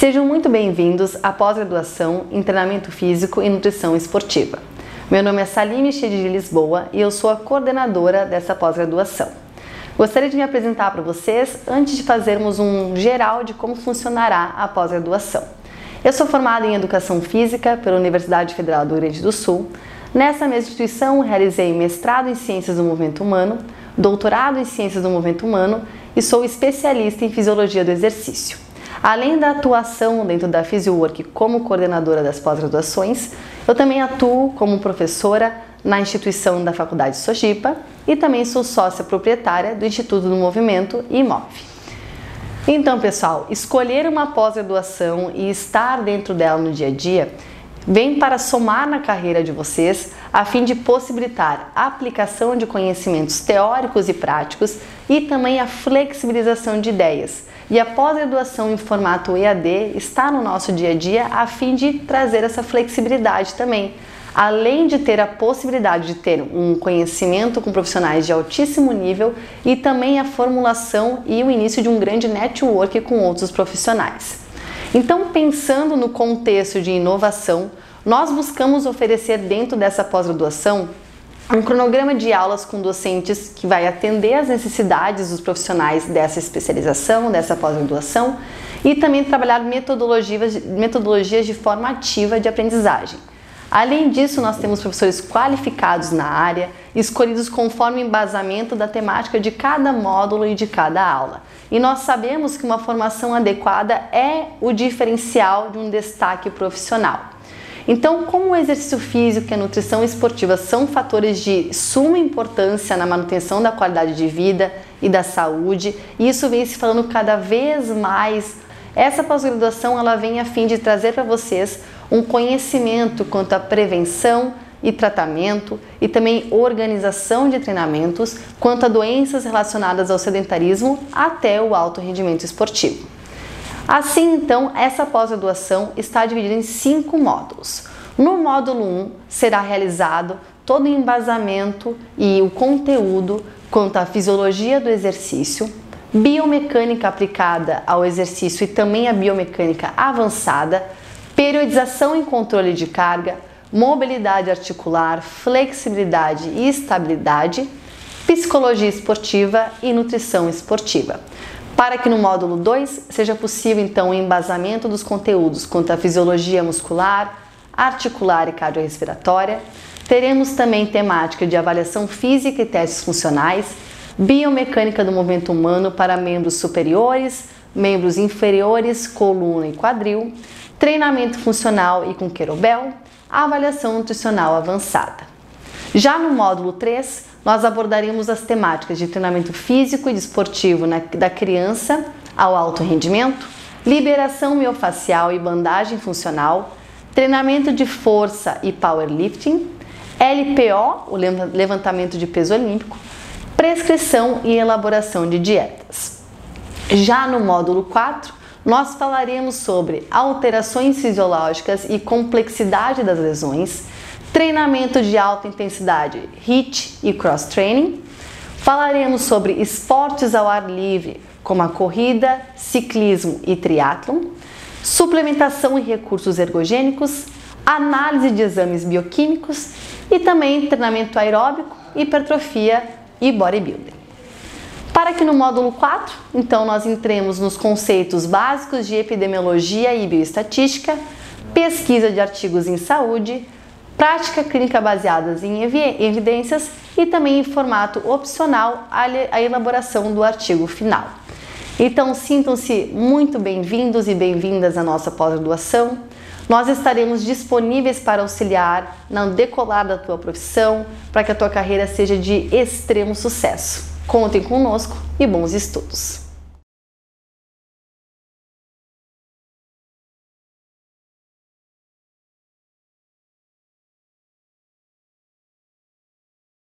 Sejam muito bem-vindos à pós-graduação em Treinamento Físico e Nutrição Esportiva. Meu nome é Salim Chedi de Lisboa e eu sou a coordenadora dessa pós-graduação. Gostaria de me apresentar para vocês antes de fazermos um geral de como funcionará a pós-graduação. Eu sou formada em Educação Física pela Universidade Federal do Rio Grande do Sul. Nessa mesma instituição, realizei mestrado em Ciências do Movimento Humano, doutorado em Ciências do Movimento Humano e sou especialista em Fisiologia do Exercício. Além da atuação dentro da PhysioWork como coordenadora das pós-graduações, eu também atuo como professora na instituição da Faculdade Sojipa e também sou sócia proprietária do Instituto do Movimento IMOV. Então, pessoal, escolher uma pós-graduação e estar dentro dela no dia a dia vem para somar na carreira de vocês a fim de possibilitar a aplicação de conhecimentos teóricos e práticos e também a flexibilização de ideias. E a pós-graduação em formato EAD está no nosso dia a dia a fim de trazer essa flexibilidade também. Além de ter a possibilidade de ter um conhecimento com profissionais de altíssimo nível e também a formulação e o início de um grande network com outros profissionais. Então, pensando no contexto de inovação, nós buscamos oferecer dentro dessa pós-graduação um cronograma de aulas com docentes que vai atender às necessidades dos profissionais dessa especialização, dessa pós-graduação e também trabalhar metodologias, metodologias de forma ativa de aprendizagem. Além disso, nós temos professores qualificados na área, escolhidos conforme o embasamento da temática de cada módulo e de cada aula. E nós sabemos que uma formação adequada é o diferencial de um destaque profissional. Então, como o exercício físico e a nutrição esportiva são fatores de suma importância na manutenção da qualidade de vida e da saúde, e isso vem se falando cada vez mais essa pós-graduação ela vem a fim de trazer para vocês um conhecimento quanto à prevenção e tratamento e também organização de treinamentos quanto a doenças relacionadas ao sedentarismo até o alto rendimento esportivo. Assim, então, essa pós-graduação está dividida em cinco módulos. No módulo 1 será realizado todo o embasamento e o conteúdo quanto à fisiologia do exercício, biomecânica aplicada ao exercício e também a biomecânica avançada, periodização e controle de carga, mobilidade articular, flexibilidade e estabilidade, psicologia esportiva e nutrição esportiva. Para que no módulo 2 seja possível então o embasamento dos conteúdos quanto à fisiologia muscular, articular e cardiorrespiratória, teremos também temática de avaliação física e testes funcionais, biomecânica do movimento humano para membros superiores, membros inferiores, coluna e quadril, treinamento funcional e com querobel, avaliação nutricional avançada. Já no módulo 3, nós abordaremos as temáticas de treinamento físico e desportivo da criança ao alto rendimento, liberação miofacial e bandagem funcional, treinamento de força e powerlifting, LPO, o levantamento de peso olímpico, prescrição e elaboração de dietas. Já no módulo 4, nós falaremos sobre alterações fisiológicas e complexidade das lesões, treinamento de alta intensidade, HIIT e cross training. Falaremos sobre esportes ao ar livre, como a corrida, ciclismo e triatlon, suplementação e recursos ergogênicos, análise de exames bioquímicos e também treinamento aeróbico, hipertrofia e bodybuilding. Para que no módulo 4, então nós entremos nos conceitos básicos de epidemiologia e bioestatística, pesquisa de artigos em saúde, prática clínica baseadas em evidências e também em formato opcional a elaboração do artigo final. Então sintam-se muito bem-vindos e bem-vindas à nossa pós-graduação. Nós estaremos disponíveis para auxiliar no decolar da tua profissão, para que a tua carreira seja de extremo sucesso. Contem conosco e bons estudos!